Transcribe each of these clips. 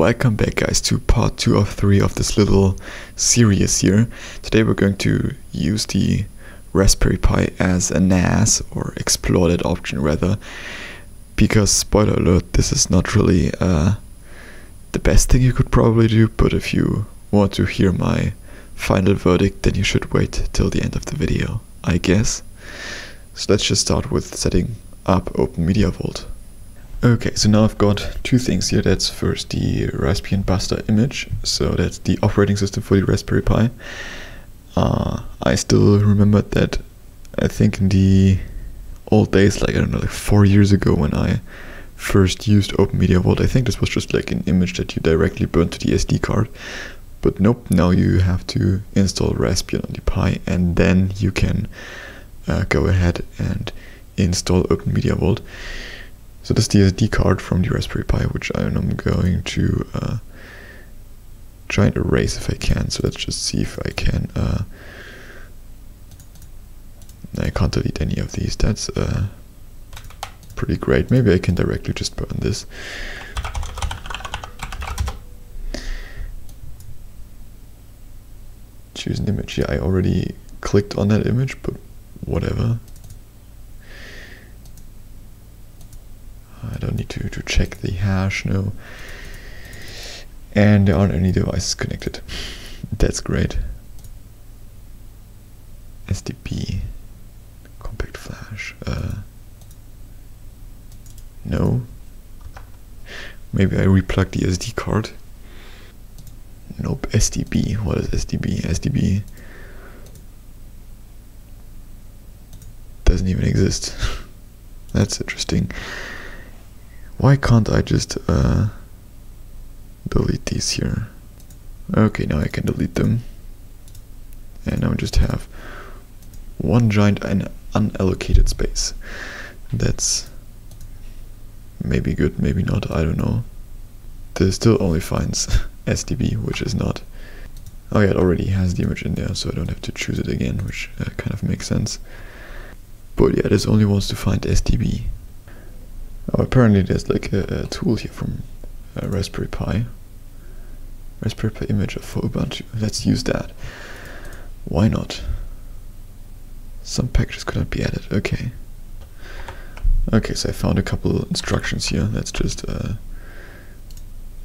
Welcome back guys to part 2 of 3 of this little series here. Today we're going to use the Raspberry Pi as a NAS, or explore that option rather, because spoiler alert, this is not really uh, the best thing you could probably do, but if you want to hear my final verdict then you should wait till the end of the video, I guess. So let's just start with setting up Open Media Vault. Okay, so now I've got two things here. That's first the Raspbian Buster image, so that's the operating system for the Raspberry Pi. Uh, I still remember that, I think in the old days, like I don't know, like four years ago when I first used Open Media Vault, I think this was just like an image that you directly burn to the SD card. But nope, now you have to install Raspbian on the Pi and then you can uh, go ahead and install Open Media Vault. So this is the SD card from the Raspberry Pi, which I am going to uh, try and erase if I can. So let's just see if I can. Uh, I can't delete any of these. That's uh, pretty great. Maybe I can directly just burn this. Choose an image. Yeah, I already clicked on that image, but whatever. I don't need to, to the hash, no. And there aren't any devices connected. That's great. SDB, compact flash, uh, no. Maybe I replug the SD card. Nope, SDB, what is SDB? SDB doesn't even exist. That's interesting. Why can't I just uh, delete these here? Okay, now I can delete them. And now I just have one giant un unallocated space. That's maybe good, maybe not, I don't know. This still only finds SDB, which is not. Oh yeah, it already has the image in there, so I don't have to choose it again, which uh, kind of makes sense. But yeah, this only wants to find SDB. Oh, apparently there's like a, a tool here from uh, Raspberry Pi. Raspberry Pi image for Ubuntu. Let's use that. Why not? Some packages could not be added. Okay. Okay, so I found a couple instructions here. Let's just uh,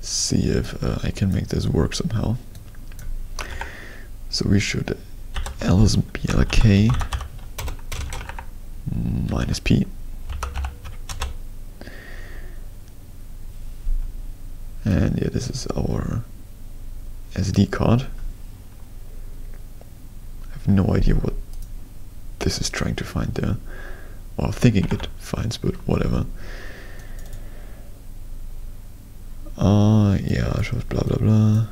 see if uh, I can make this work somehow. So we should lsblk minus p and yeah this is our SD card. I have no idea what this is trying to find there. Or thinking it finds but whatever. Uh yeah shows blah blah blah.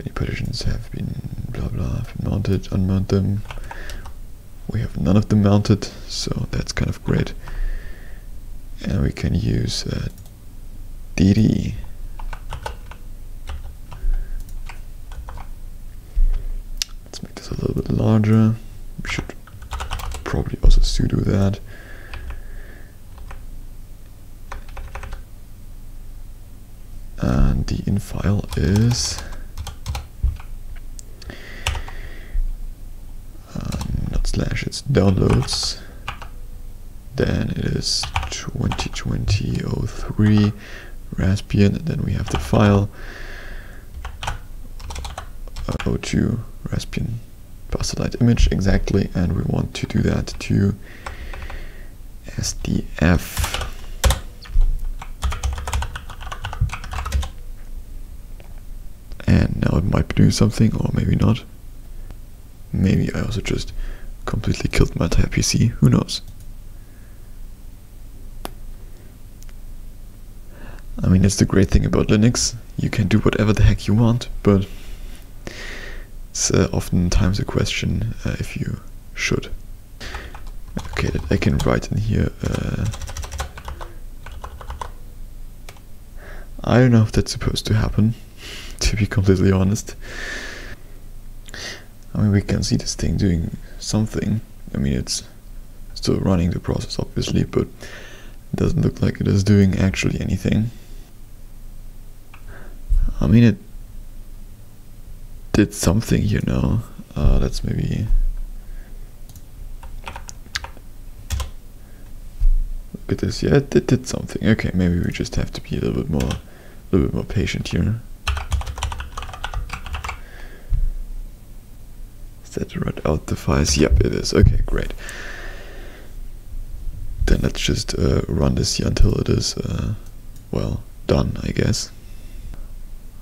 Any partitions have been blah blah. Mounted unmount them. We have none of them mounted so that's kind of great. And we can use uh, DD. Let's make this a little bit larger. We should probably also sudo that. And the in file is uh, not slash, it's downloads. Then it is 2020 03 Raspbian, and then we have the file O2 Raspbian Busterlight image exactly, and we want to do that to SDF. And now it might be doing something, or maybe not. Maybe I also just completely killed my entire PC, who knows. I mean, it's the great thing about Linux. You can do whatever the heck you want, but it's uh, oftentimes a question uh, if you should. Okay, I can write in here. Uh, I don't know if that's supposed to happen, to be completely honest. I mean, we can see this thing doing something. I mean, it's still running the process, obviously, but it doesn't look like it is doing actually anything. I mean, it did something you know. Uh, let's maybe look at this. Yeah, it did, did something. Okay, maybe we just have to be a little bit more, a little bit more patient here. Is that right out the files? Yep, it is. Okay, great. Then let's just uh, run this here until it is, uh, well, done, I guess.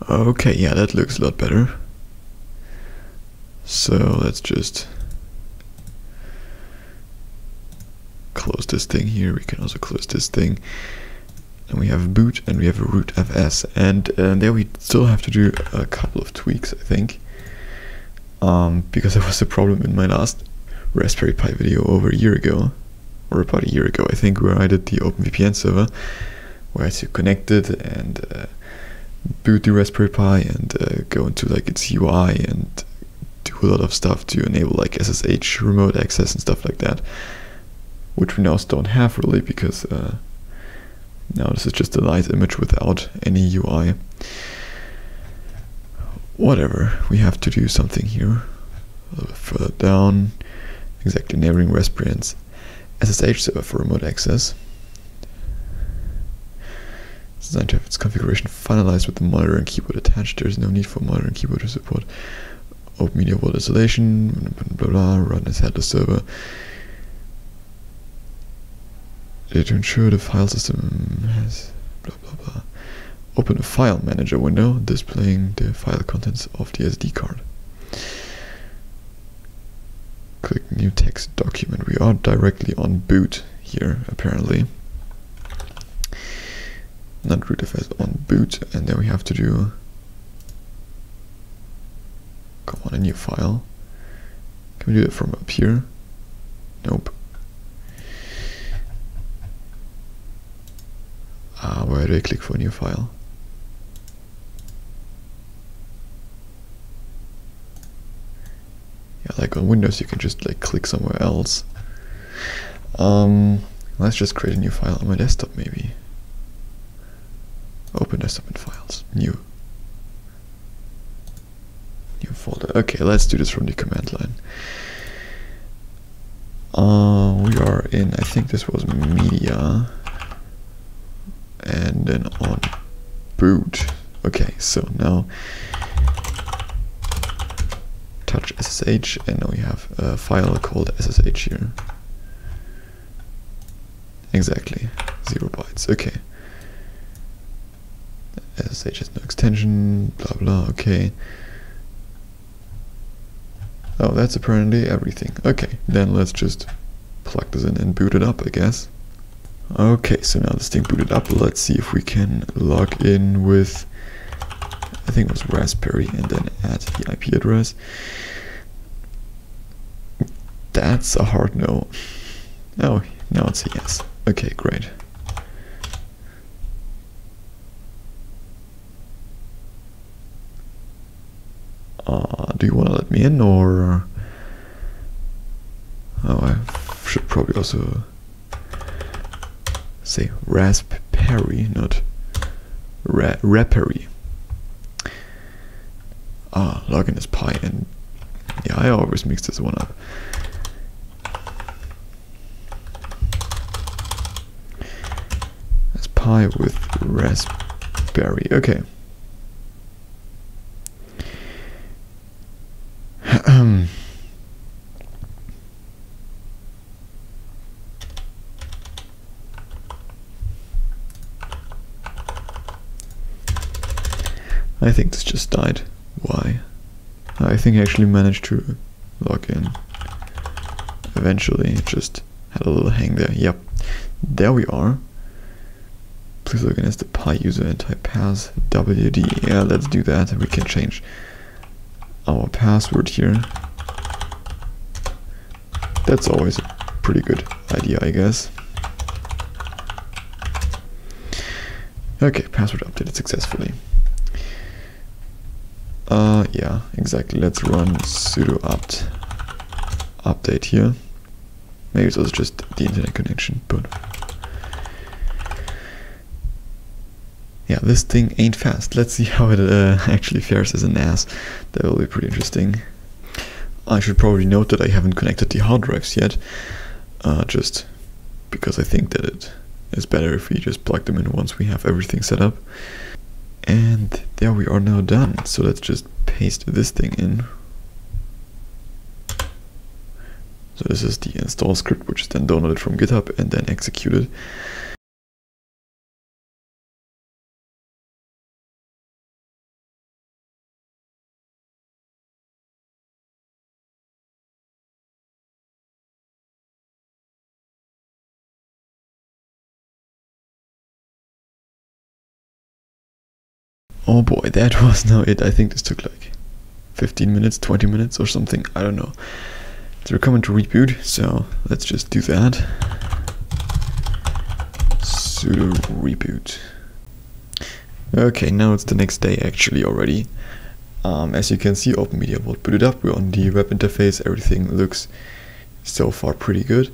Okay, yeah, that looks a lot better. So let's just close this thing here. We can also close this thing. And we have boot and we have a root fs. And uh, there we still have to do a couple of tweaks, I think. Um, because there was a problem in my last Raspberry Pi video over a year ago, or about a year ago, I think, where I did the OpenVPN server, where I had to connect it and uh, boot the Raspberry Pi and uh, go into like its UI and do a lot of stuff to enable like SSH remote access and stuff like that, which we now don't have really because uh, now this is just a light image without any UI. Whatever, we have to do something here. A little bit further down, exactly neighboring Raspberry and SSH server for remote access. Designed to have its configuration finalized with the monitor and keyboard attached. There is no need for monitor and keyboard to support open media vault isolation, blah blah, blah run as headless server. To ensure the file system has blah blah blah. Open a file manager window displaying the file contents of the SD card. Click new text document. We are directly on boot here apparently. Not rootfs on boot and then we have to do Come on, a new file. Can we do it from up here? Nope. Ah, where do I click for a new file? Yeah, like on Windows you can just like click somewhere else. Um, let's just create a new file on my desktop maybe. Desktop files. New. New folder. Okay, let's do this from the command line. Uh, we are in, I think this was media. And then on boot. Okay, so now touch SSH and now we have a file called SSH here. Exactly, zero bytes, okay. SSH has no extension, blah blah, okay. Oh, that's apparently everything. Okay, then let's just plug this in and boot it up, I guess. Okay, so now this thing booted up. Let's see if we can log in with, I think it was Raspberry, and then add the IP address. That's a hard no. Oh, now it's a yes. Okay, great. Uh, do you want to let me in or? Oh, I should probably also say raspberry, not ra Raspberry. Ah, login is pi, and yeah, I always mix this one up. That's pi with raspberry. Okay. I think this just died. Why? I think I actually managed to log in. Eventually, it just had a little hang there. Yep, there we are. Please log in as the Pi user and type pass WD. Yeah, let's do that. We can change our password here. That's always a pretty good idea, I guess. Okay, password updated successfully. Uh, yeah, exactly. Let's run sudo apt update here. Maybe it was just the internet connection, but yeah, this thing ain't fast. Let's see how it uh, actually fares as a NAS. That will be pretty interesting. I should probably note that I haven't connected the hard drives yet, uh, just because I think that it is better if we just plug them in once we have everything set up. And there we are now done. So let's just paste this thing in. So this is the install script, which is then downloaded from GitHub and then executed. Oh boy, that was now it. I think this took like 15 minutes, 20 minutes or something. I don't know. It's recommend to reboot, so let's just do that. sudo reboot. Okay, now it's the next day actually already. Um, as you can see, Open Media Vault booted up. We're on the web interface. Everything looks so far pretty good.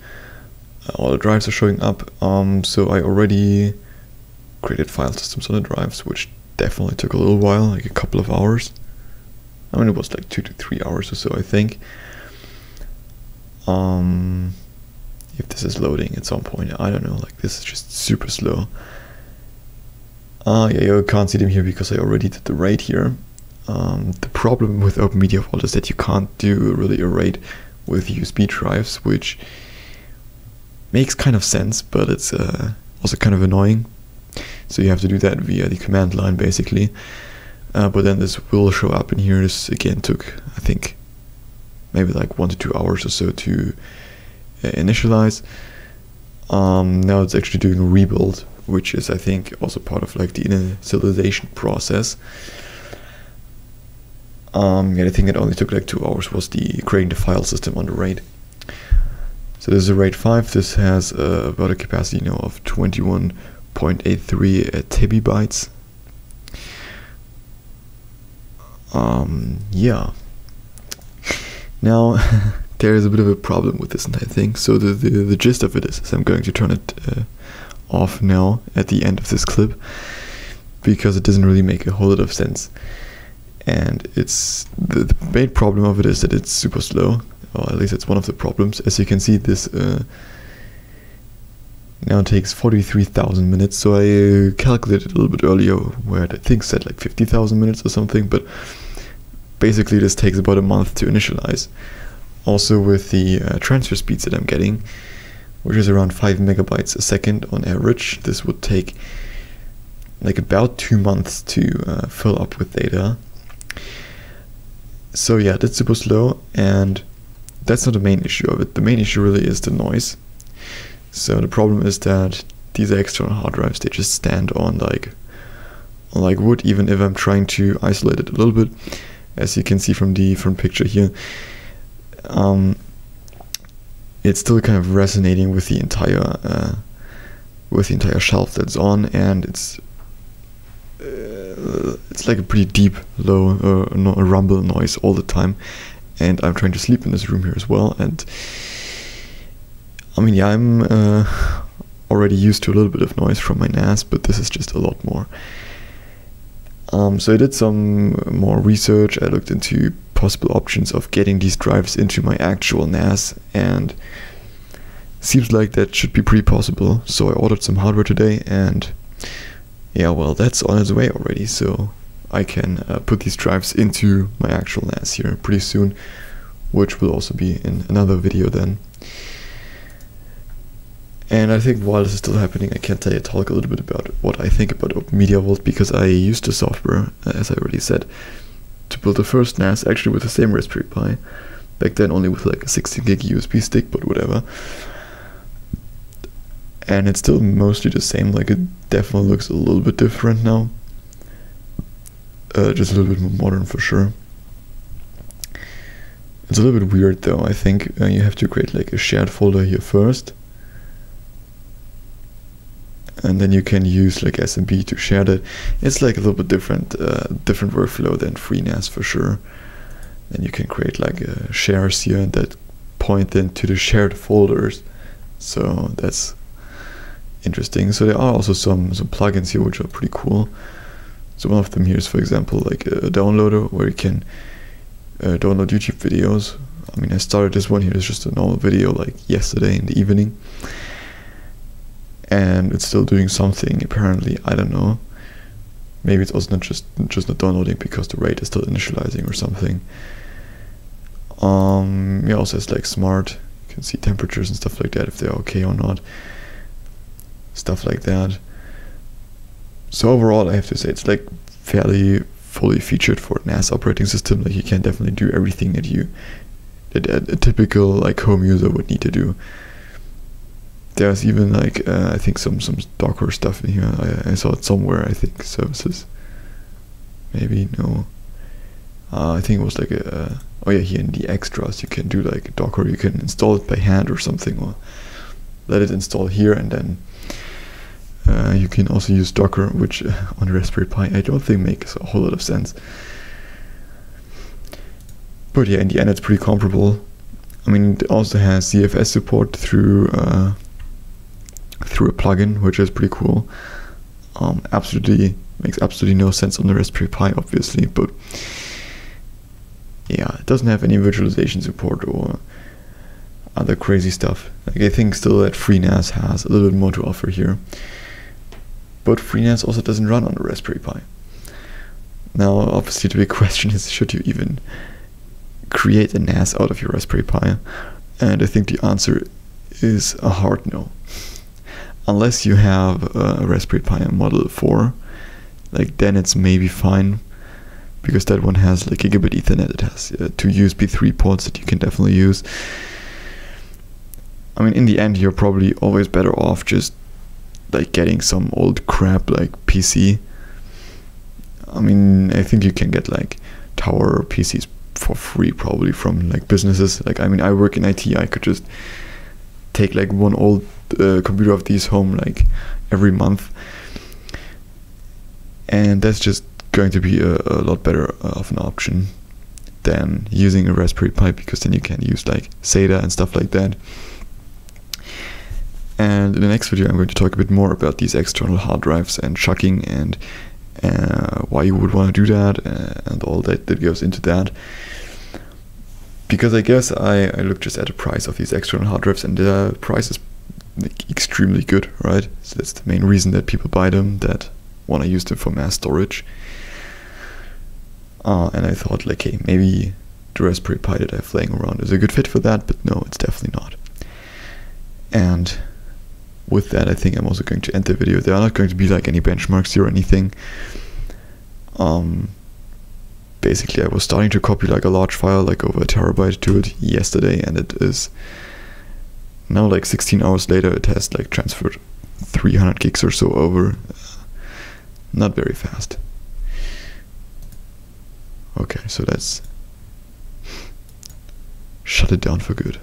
Uh, all the drives are showing up. Um, so I already created file systems on the drives, which definitely took a little while, like a couple of hours. I mean, it was like two to three hours or so, I think. Um, if this is loading at some point, I don't know. Like this is just super slow. Ah, uh, yeah, you can't see them here because I already did the RAID here. Um, the problem with Open Media Vault is that you can't do really a RAID with USB drives, which makes kind of sense, but it's uh, also kind of annoying so you have to do that via the command line basically. Uh, but then this will show up in here. This again took, I think, maybe like one to two hours or so to uh, initialize. Um, now it's actually doing rebuild, which is I think also part of like the initialization process. Um, yeah, the thing that only took like two hours was the creating the file system on the RAID. So this is a RAID 5. This has uh, about a capacity know of 21 0.83 uh, terabytes. Um, yeah. Now, there is a bit of a problem with this entire thing. So the, the, the gist of it is, is I'm going to turn it uh, off now at the end of this clip because it doesn't really make a whole lot of sense. And it's the, the main problem of it is that it's super slow, or at least it's one of the problems. As you can see, this uh, now it takes 43,000 minutes. So I uh, calculated a little bit earlier where I think said like 50,000 minutes or something, but basically this takes about a month to initialize. Also with the uh, transfer speeds that I'm getting, which is around 5 megabytes a second on average, this would take like about two months to uh, fill up with data. So yeah, that's super slow and that's not the main issue of it. The main issue really is the noise. So the problem is that these external hard drives they just stand on like like wood even if I'm trying to isolate it a little bit as you can see from the front picture here. Um, it's still kind of resonating with the entire uh, with the entire shelf that's on and it's uh, it's like a pretty deep low uh, no, rumble noise all the time. And I'm trying to sleep in this room here as well and I mean, yeah, I'm uh, already used to a little bit of noise from my NAS, but this is just a lot more. Um, so I did some more research. I looked into possible options of getting these drives into my actual NAS, and seems like that should be pretty possible. So I ordered some hardware today, and yeah, well, that's on its way already. So I can uh, put these drives into my actual NAS here pretty soon, which will also be in another video then. And I think while this is still happening, I can tell you talk a little bit about what I think about Open Media Vault because I used the software, uh, as I already said, to build the first NAS actually with the same Raspberry Pi. Back then only with like a 16 gig USB stick, but whatever. And it's still mostly the same, like it definitely looks a little bit different now. Uh, just a little bit more modern for sure. It's a little bit weird though, I think uh, you have to create like a shared folder here first and then you can use like SMB to share that. It's like a little bit different, uh, different workflow than FreeNAS for sure. And you can create like uh, shares here that point then to the shared folders. So that's interesting. So there are also some some plugins here which are pretty cool. So one of them here is, for example, like a downloader where you can uh, download YouTube videos. I mean, I started this one here. It's just a normal video, like yesterday in the evening, and it's still doing something. Apparently, I don't know. Maybe it's also not just just not downloading because the rate is still initializing or something. Um, it also has like smart. You can see temperatures and stuff like that if they're okay or not. Stuff like that. So overall, I have to say it's like fairly fully featured for a NAS operating system. Like you can definitely do everything that you that a, a typical like home user would need to do. There's even like uh, I think some some Docker stuff in here. I, I, saw it somewhere. I think services. Maybe no. Uh, I think it was like a. Oh yeah, here in the extras you can do like Docker. You can install it by hand or something, or let it install here and then uh, you can also use Docker, which on Raspberry Pi I don't think makes a whole lot of sense. But yeah, in the end it's pretty comparable. I mean, it also has ZFS support through uh, through a plugin, which is pretty cool. Um, absolutely makes absolutely no sense on the Raspberry Pi, obviously, but yeah, it doesn't have any virtualization support or other crazy stuff. Like I think still that FreeNAS has a little bit more to offer here. But FreeNAS also doesn't run on the Raspberry Pi. Now, obviously, the big question is should you even create a NAS out of your Raspberry Pi? And I think the answer is a hard no. Unless you have a Raspberry Pi Model 4, like then it's maybe fine because that one has like gigabit Ethernet. It has uh, two USB 3 ports that you can definitely use. I mean, in the end, you're probably always better off just like getting some old crap like PC. I mean, I think you can get like tower PCs for free probably from like businesses. Like, I mean, I work in IT. I could just take like one old uh, computer of these home like every month, and that's just going to be a, a lot better uh, of an option than using a Raspberry Pi because then you can use like SATA and stuff like that. And in the next video, I'm going to talk a bit more about these external hard drives and shucking and uh, why you would want to do that uh, and all that that goes into that. Because I guess I, I looked just at the price of these external hard drives and the price is like, extremely good, right? So that's the main reason that people buy them, that want to use them for mass storage. Uh, and I thought, like, hey, maybe the Raspberry Pi that I have laying around is a good fit for that, but no, it's definitely not. And with that, I think I'm also going to end the video. There are not going to be like any benchmarks here or anything. Um, basically, I was starting to copy like a large file, like over a terabyte to it yesterday, and it is now like 16 hours later, it has like transferred 300 gigs or so over. not very fast. Okay, so that's shut it down for good.